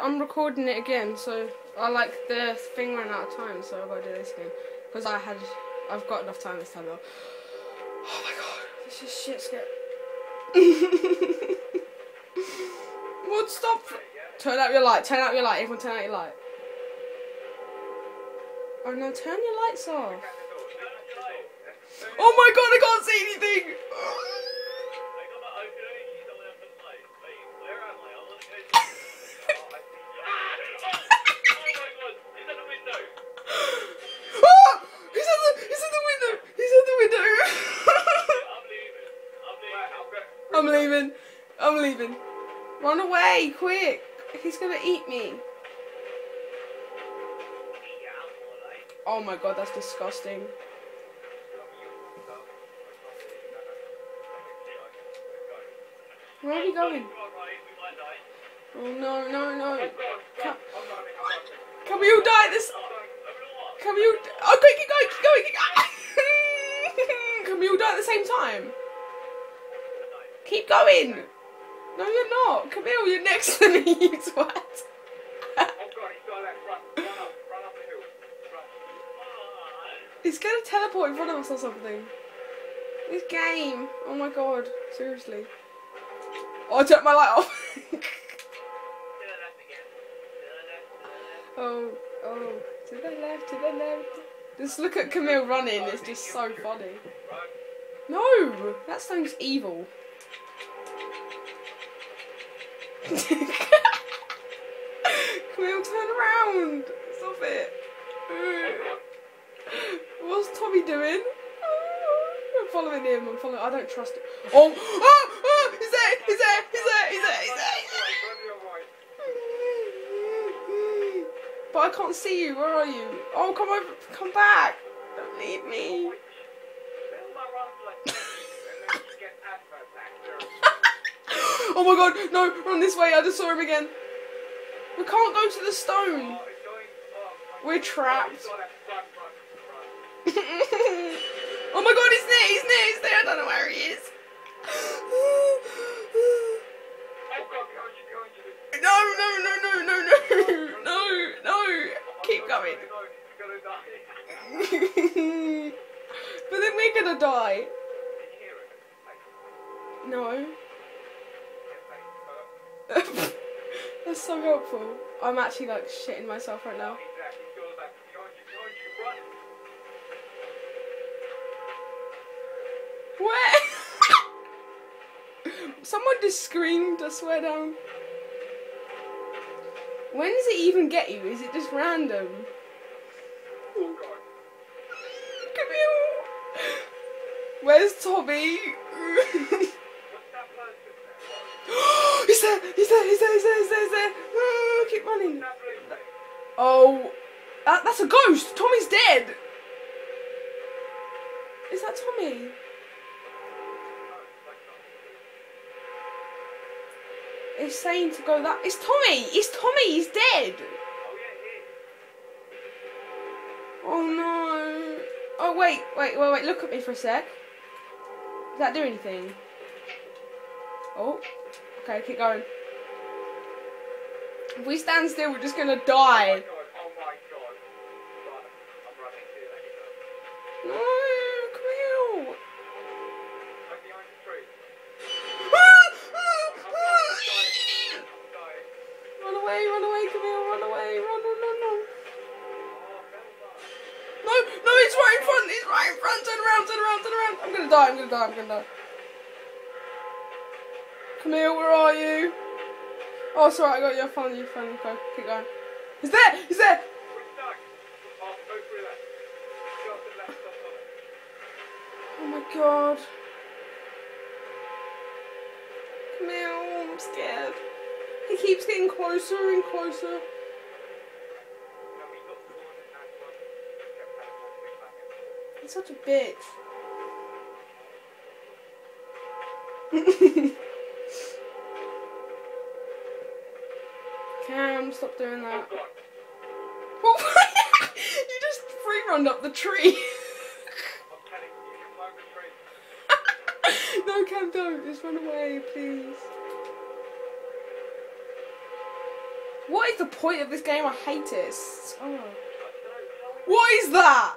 I'm recording it again, so I like the thing ran out of time, so I've gotta do this again because I had I've got enough time this time though. Oh my god, this is shit scary. what? Stop! Turn out your light. Turn out your light. Everyone, turn out your light. Oh no! Turn your lights off. Oh my god! Run away, quick. He's gonna eat me. Oh my god, that's disgusting. Where are you going? Oh no, no, no. Can, can we all die this? Can we all? Oh, quick, keep going, keep going, keep going. can we all die at the same time? Keep going. No, you're not. Kamil, you're next to me, you twat. He's gonna teleport in front of us or something. This game. Oh my god. Seriously. Oh, I turned my light off. oh, oh. To the left, to the left. Just look at Kamil running. It's just so funny. No! That sounds evil. Kamil, turn around. Stop it. What's Tommy doing? I'm following him. I'm following. I don't trust him. Oh! Oh! Oh! He's there! He's there! He's there! He's there! He's there! He's there! But I can't see you. Where are you? Oh, come over! Come back! Don't leave me. Oh my god! No! Run this way! I just saw him again. We can't go to the stone. We're trapped. oh my god, he's there, he's there, he's there. I don't know where he is. No, no, no, no, no, no, no, no. Keep going. but then we're gonna die. No. That's so helpful. I'm actually like shitting myself right now. Where? Someone just screamed, I swear down. When does it even get you? Is it just random? Kamil! Where's Tommy? he's there! He's there! He's there! He's there! He's there! He's there! Oh, keep running. Oh, that, that's a ghost! Tommy's dead! Is that Tommy? It's saying to go that. It's Tommy! It's Tommy! He's dead! Oh no. Oh wait, wait, wait, wait, look at me for a sec. Does that do anything? Oh. Okay, keep going. If we stand still, we're just gonna die. No, Kamil! Run away, run away, Kamil, run away, run, run, run, run. No, no, he's right in front, he's right in front, turn around, turn around, turn around. I'm gonna die, I'm gonna die, I'm gonna die. Kamil, where are you? Oh, sorry, I got your phone, your phone, okay, keep going. He's there, he's there. Oh my god. Kamil, oh, I'm scared. He keeps getting closer and closer. He's such a bitch. Cam, stop doing that. Oh you just free run up the tree. no, Cam, don't. Just run away, please. What is the point of this game? I hate it. Oh. What is that?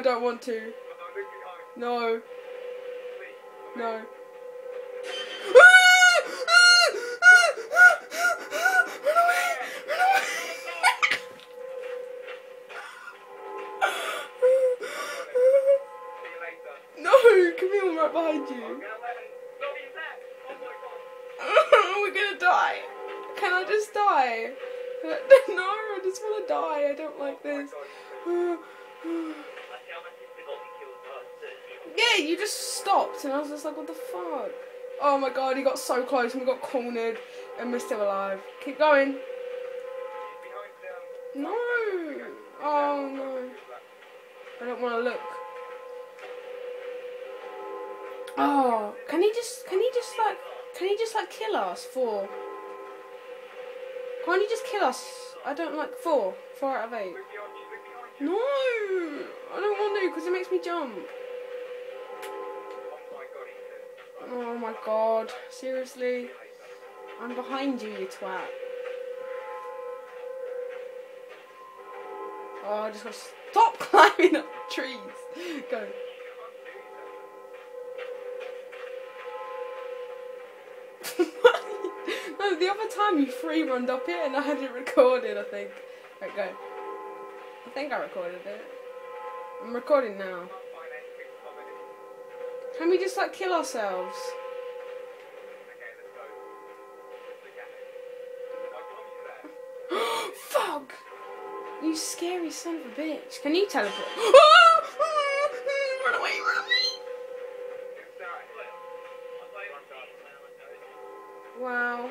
I don't want to. No. No. No, Kamil, right behind you. We're gonna die. Can I just die? No, I just wanna die. I don't like this. Yeah, you just stopped, and I was just like, what the fuck? Oh my god, he got so close, and we got cornered, and we're still alive. Keep going. No. Oh no. I don't want to look. Oh, can he just, can he just like, can he just like kill us? Four. Can't he just kill us? I don't like four. Four out of eight. No, I don't want to because it makes me jump. Oh my god, seriously? I'm behind you, you twat. Oh, I just gotta stop climbing up trees. Go. no, the other time you free runned up it and I had it recorded, I think. Right, go. I think I recorded it. I'm recording now. Can we just like kill ourselves? Fuck! You scary son of a bitch. Can you teleport? run away, run away! Wow.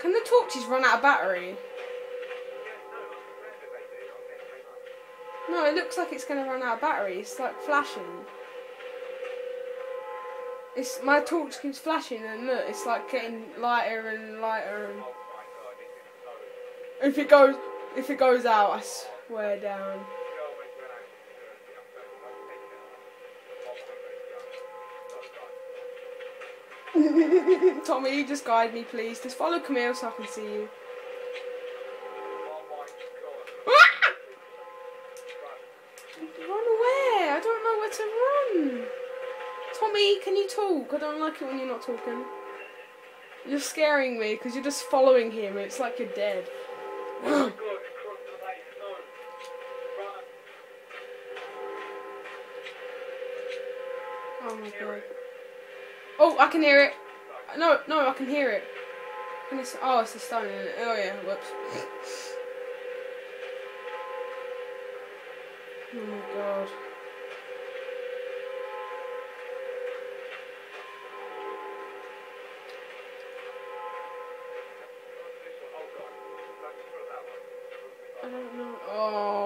Can the torches run out of battery? Looks like it's going to run out of battery. It's like flashing. It's my torch keeps flashing, and look, it's like getting lighter and lighter. And if it goes, if it goes out, I swear down. Tommy, just guide me, please. Just follow Kamil so I can see you. Tommy, can you talk? I don't like it when you're not talking. You're scaring me because you're just following him. It's like you're dead. oh my god. Oh, my god. Oh I can hear it. No, no, I can hear it. Oh, it's a stone. Oh yeah, whoops. Oh my god.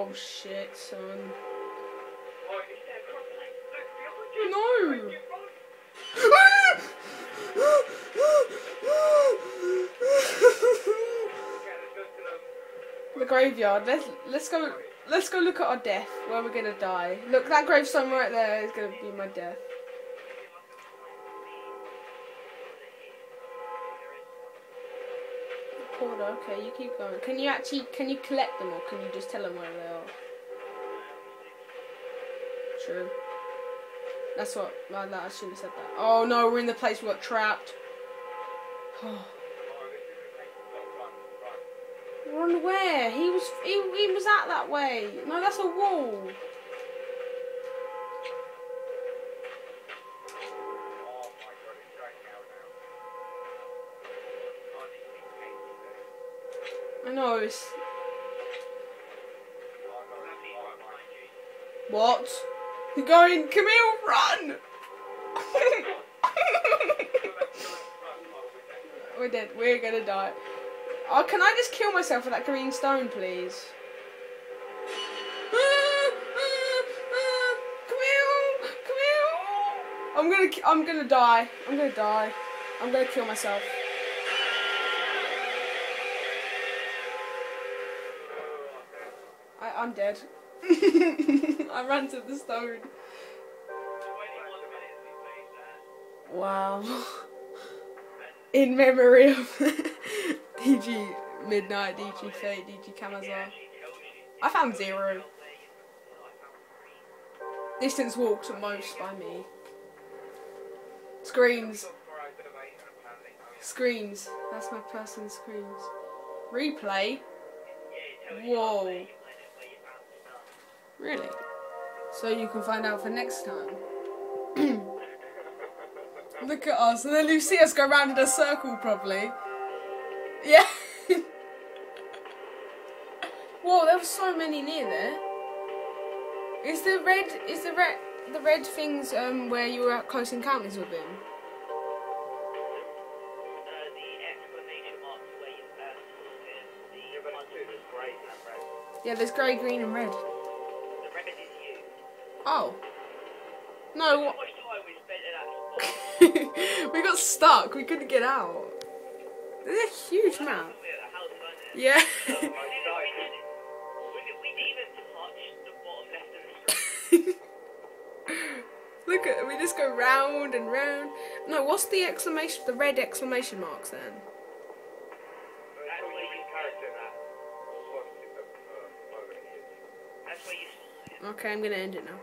Oh shit, son. No! the graveyard. Let's let's go. Let's go look at our death. Where we're gonna die. Look, that gravestone right there is gonna be my death. Okay, you keep going. Can you actually can you collect them or can you just tell them where they are? True. That's what. I shouldn't have said that. Oh no, we're in the place we got trapped. Run where? He was he, he was at that way. No, that's a wall. I know it's. What? You're going, Kamil, run! We're dead. We're gonna die. Oh, can I just kill myself with that green stone, please? Kamil, Kamil. I'm gonna. I'm gonna die. I'm gonna die. I'm gonna kill myself. I'm dead. I ran to the stone. Wow. In memory of DG Midnight, DG Fate, DG Kamasaur. I found zero. Distance walked most by me. Screams. Screams. That's my person screams. Replay? Whoa. Really? So you can find out for next time. Look at us, and then you see us go round in a circle, probably. Yeah. Whoa, there were so many near there. Is the red? Is the red? The red things um where you were at close encounters with him? Yeah, there's grey, green, and red. Oh. No. What? we got stuck. We couldn't get out. There's a huge map. Yeah. Look at we just go round and round. No, what's the exclamation? The red exclamation marks then? Okay, I'm gonna end it now.